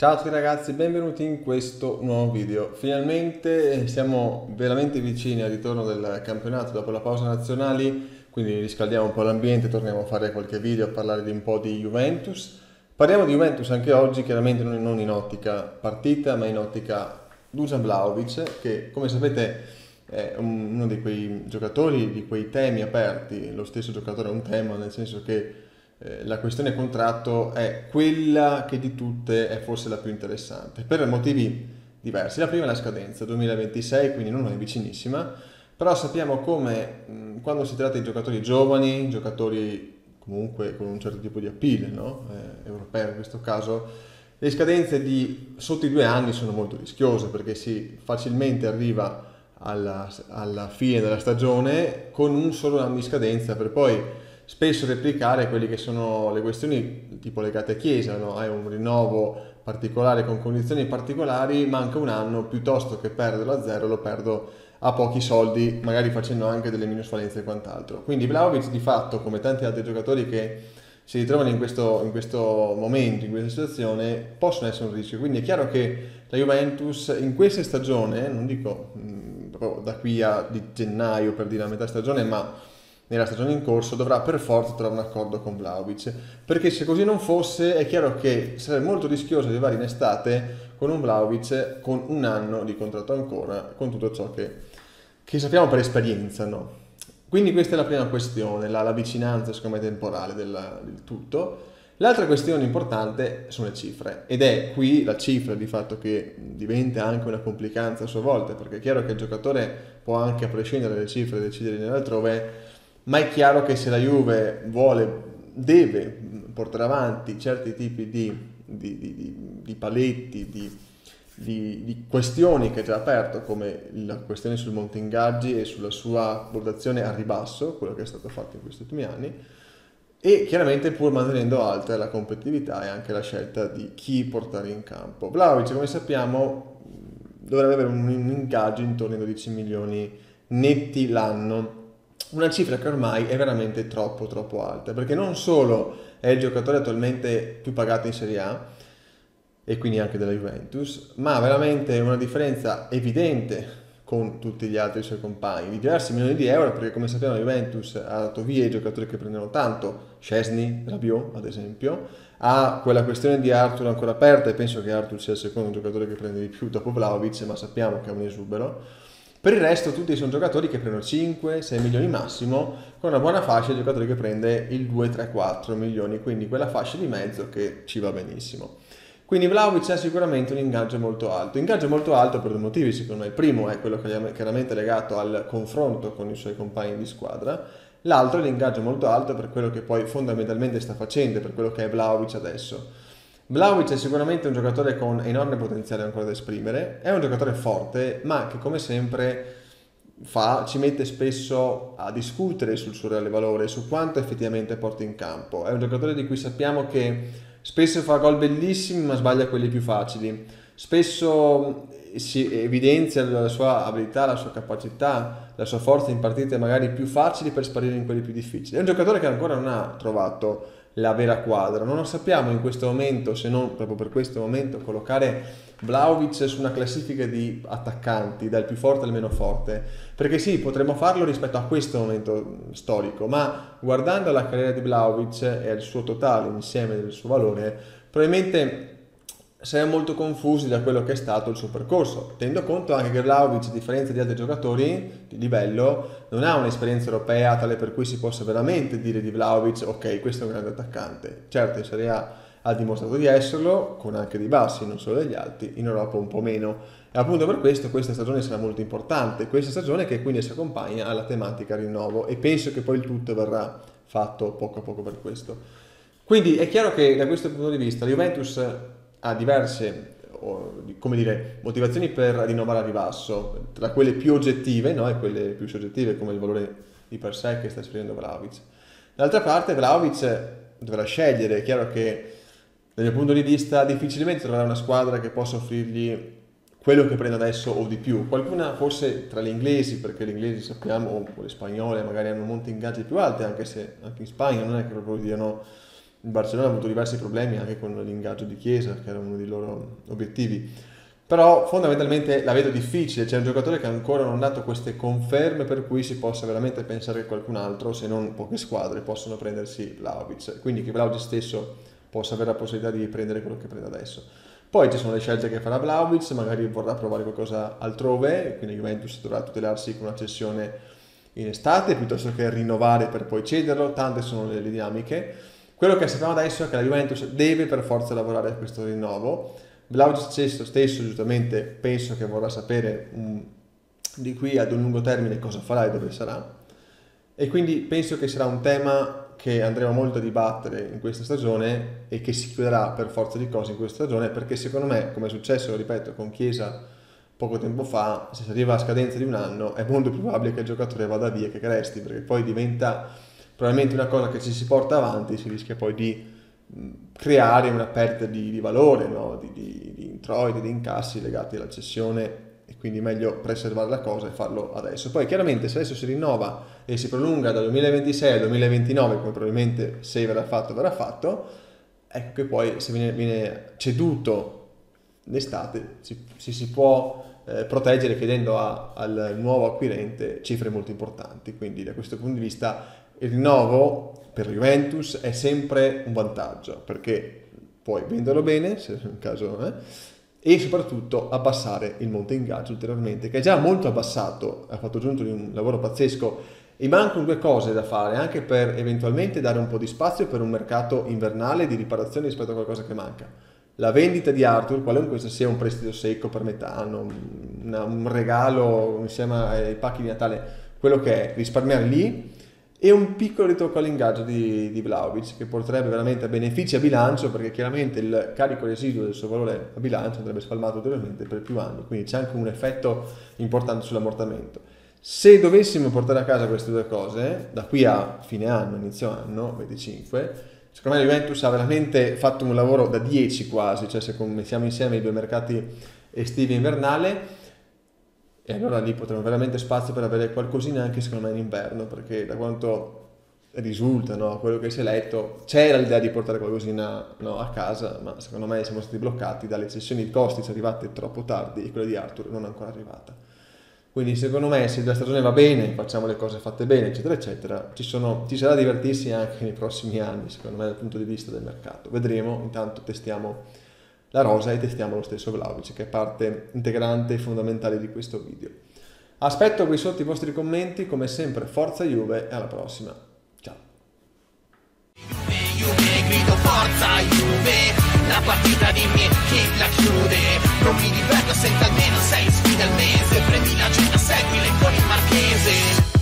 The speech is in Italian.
Ciao a tutti ragazzi, benvenuti in questo nuovo video. Finalmente siamo veramente vicini al ritorno del campionato dopo la pausa nazionali, quindi riscaldiamo un po' l'ambiente, torniamo a fare qualche video a parlare di un po' di Juventus. Parliamo di Juventus anche oggi, chiaramente non in ottica partita, ma in ottica Dusan Vlaovic, che come sapete è uno di quei giocatori, di quei temi aperti, lo stesso giocatore è un tema, nel senso che eh, la questione contratto è quella che di tutte è forse la più interessante, per motivi diversi. La prima è la scadenza, 2026, quindi non è vicinissima, però sappiamo come mh, quando si tratta di giocatori giovani, giocatori comunque con un certo tipo di appeal, no? eh, europeo in questo caso, le scadenze di sotto i due anni sono molto rischiose perché si facilmente arriva alla, alla fine della stagione con un solo anno di scadenza per poi spesso replicare quelle che sono le questioni tipo legate a Chiesa, no? hai un rinnovo particolare con condizioni particolari, manca un anno, piuttosto che perderlo a zero lo perdo a pochi soldi, magari facendo anche delle minusvalenze e quant'altro. Quindi Vlaovic di fatto, come tanti altri giocatori che si ritrovano in questo, in questo momento, in questa situazione, possono essere un rischio. Quindi è chiaro che la Juventus in questa stagione, non dico mh, mm, da qui a gennaio per dire a metà stagione, ma nella stagione in corso dovrà per forza trovare un accordo con Vlaovic perché se così non fosse è chiaro che sarebbe molto rischioso arrivare in estate con un Vlaovic con un anno di contratto ancora con tutto ciò che, che sappiamo per esperienza no? quindi questa è la prima questione la, la vicinanza secondo me temporale del, del tutto L'altra questione importante sono le cifre ed è qui la cifra di fatto che diventa anche una complicanza a sua volta perché è chiaro che il giocatore può anche a prescindere dalle cifre decidere di andare altrove ma è chiaro che se la Juve vuole, deve portare avanti certi tipi di, di, di, di paletti, di, questioni che è già aperto, come la questione sul monte ingaggi e sulla sua valutazione a ribasso, quello che è stato fatto in questi ultimi anni, e chiaramente pur mantenendo alta la competitività e anche la scelta di chi portare in campo. Vlaovic, come sappiamo, dovrebbe avere un ingaggio intorno ai 12 milioni netti l'anno una cifra che ormai è veramente troppo troppo alta, perché non solo è il giocatore attualmente più pagato in Serie A, e quindi anche della Juventus, ma veramente una differenza evidente con tutti gli altri suoi compagni, di diversi milioni di euro, perché come sappiamo la Juventus ha dato via i giocatori che prendono tanto, Scesni, Rabiot ad esempio, ha quella questione di Arthur ancora aperta e penso che Arthur sia il secondo giocatore che prende di più dopo Vlaovic, ma sappiamo che è un esubero, per il resto tutti sono giocatori che prendono 5, 6 milioni massimo, con una buona fascia di giocatori che prende il 2, 3, 4 milioni, quindi quella fascia di mezzo che ci va benissimo. Quindi Vlaovic ha sicuramente un ingaggio molto alto. Ingaggio molto alto per due motivi, secondo me. Il primo è quello chiaramente legato al confronto con i suoi compagni di squadra. L'altro è l'ingaggio molto alto per quello che poi fondamentalmente sta facendo, per quello che è Vlaovic adesso Vlaovic è sicuramente un giocatore con enorme potenziale ancora da esprimere, è un giocatore forte, ma che come sempre fa, ci mette spesso a discutere sul suo reale valore, su quanto effettivamente porta in campo. È un giocatore di cui sappiamo che spesso fa gol bellissimi, ma sbaglia quelli più facili. Spesso si evidenzia la sua abilità, la sua capacità, la sua forza in partite magari più facili per sparire in quelli più difficili. È un giocatore che ancora non ha trovato la vera quadra. Non lo sappiamo in questo momento, se non proprio per questo momento, collocare Vlaovic su una classifica di attaccanti, dal più forte al meno forte, perché sì, potremmo farlo rispetto a questo momento storico, ma guardando la carriera di Vlaovic e al suo totale insieme del suo valore, probabilmente siamo molto confusi da quello che è stato il suo percorso, tenendo conto anche che Vlaovic, a differenza di altri giocatori di livello, non ha un'esperienza europea tale per cui si possa veramente dire di Vlaovic, ok, questo è un grande attaccante. Certo, in Serie A ha dimostrato di esserlo, con anche dei bassi, non solo degli alti, in Europa un po' meno. E appunto per questo questa stagione sarà molto importante, questa stagione che quindi si accompagna alla tematica rinnovo e penso che poi il tutto verrà fatto poco a poco per questo. Quindi è chiaro che da questo punto di vista la Juventus ha diverse come dire, motivazioni per rinnovare a ribasso, tra quelle più oggettive no? e quelle più soggettive come il valore di per sé che sta esprimendo Vlaovic. D'altra parte Vlaovic dovrà scegliere, è chiaro che dal mio punto di vista difficilmente troverà una squadra che possa offrirgli quello che prende adesso o di più. Qualcuna forse tra gli inglesi, perché gli inglesi sappiamo, o le spagnole magari hanno molti ingaggi più alti, anche se anche in Spagna non è che proprio diano il Barcellona ha avuto diversi problemi anche con l'ingaggio di Chiesa, che era uno dei loro obiettivi. Però fondamentalmente la vedo difficile, c'è un giocatore che ancora non ha dato queste conferme per cui si possa veramente pensare che qualcun altro, se non poche squadre, possono prendersi Vlaovic. Quindi che Vlaovic stesso possa avere la possibilità di prendere quello che prende adesso. Poi ci sono le scelte che farà Vlaovic, magari vorrà provare qualcosa altrove, quindi Juventus dovrà tutelarsi con una cessione in estate piuttosto che rinnovare per poi cederlo, tante sono le dinamiche. Quello che sappiamo adesso è che la Juventus deve per forza lavorare a questo rinnovo. Vlaovic stesso, giustamente penso che vorrà sapere um, di qui ad un lungo termine cosa farà e dove sarà. E quindi penso che sarà un tema che andremo molto a dibattere in questa stagione e che si chiuderà per forza di cose in questa stagione perché secondo me, come è successo, ripeto, con Chiesa poco tempo fa, se si arriva a scadenza di un anno è molto probabile che il giocatore vada via che resti perché poi diventa probabilmente una cosa che ci si porta avanti, si rischia poi di creare una perdita di, di valore, no? di, di, di, introiti, di incassi legati alla cessione e quindi meglio preservare la cosa e farlo adesso. Poi chiaramente se adesso si rinnova e si prolunga dal 2026 al 2029, come probabilmente se verrà fatto verrà fatto, ecco che poi se viene, viene ceduto l'estate si, si, si può eh, proteggere chiedendo a, al nuovo acquirente cifre molto importanti, quindi da questo punto di vista il rinnovo per Juventus è sempre un vantaggio perché puoi venderlo bene, se è un caso, eh, e soprattutto abbassare il monte ingaggio ulteriormente, che è già molto abbassato, ha fatto giunto di un lavoro pazzesco e mancano due cose da fare, anche per eventualmente dare un po' di spazio per un mercato invernale di riparazione rispetto a qualcosa che manca. La vendita di Arthur, qualunque sia un prestito secco per metà anno, un regalo insieme ai pacchi di Natale, quello che è, risparmiare lì e un piccolo ritocco all'ingaggio di, di Vlaovic che porterebbe veramente a benefici a bilancio perché chiaramente il carico residuo del suo valore a bilancio andrebbe spalmato ulteriormente per più anni, quindi c'è anche un effetto importante sull'ammortamento. Se dovessimo portare a casa queste due cose, da qui a fine anno, inizio anno, 25, secondo me la Juventus ha veramente fatto un lavoro da 10 quasi, cioè se mettiamo insieme i due mercati estivi e invernale, e allora lì potremo veramente spazio per avere qualcosina anche secondo me in inverno, perché da quanto risulta, no, quello che si è letto, c'era l'idea di portare qualcosina no, a casa, ma secondo me siamo stati bloccati dalle cessioni di costi, sono arrivate troppo tardi e quella di Arthur non è ancora arrivata. Quindi secondo me se la stagione va bene, facciamo le cose fatte bene, eccetera, eccetera, ci, sono, ci sarà da divertirsi anche nei prossimi anni, secondo me dal punto di vista del mercato. Vedremo, intanto testiamo la rosa e testiamo lo stesso Vlaovic che è parte integrante e fondamentale di questo video. Aspetto qui sotto i vostri commenti, come sempre forza Juve e alla prossima. partita dimmi chi la chiude. Non mi diverto se almeno sei sfida al mese. Prendi la l'agenda, seguile con il marchese.